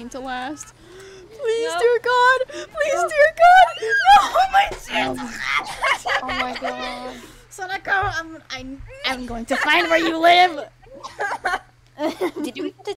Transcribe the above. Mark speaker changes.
Speaker 1: pain to last. Please,
Speaker 2: nope.
Speaker 1: dear God. Please, dear God. No, oh my.
Speaker 3: Oh my god.
Speaker 1: Sonico, I'm, I'm, I'm going to find where you live.
Speaker 2: Did you get to